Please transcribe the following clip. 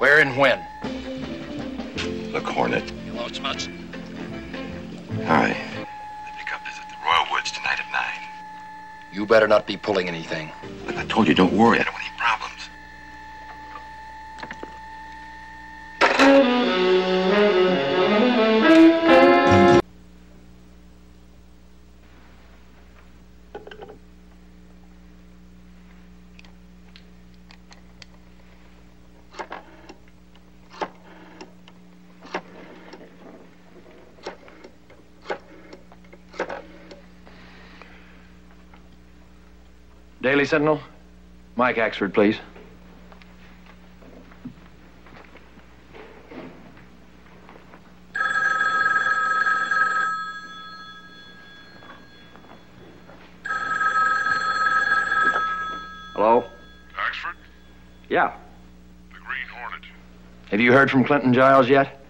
and when? Look, Hornet. Hello, Smuts. Hi. The pickup is at the Royal Woods tonight at 9. You better not be pulling anything. Look, I told you, don't worry. I don't want any problems. Daily Sentinel? Mike Axford, please. Hello? Axford, Yeah. the Green Hornet. Have you heard from Clinton Giles yet?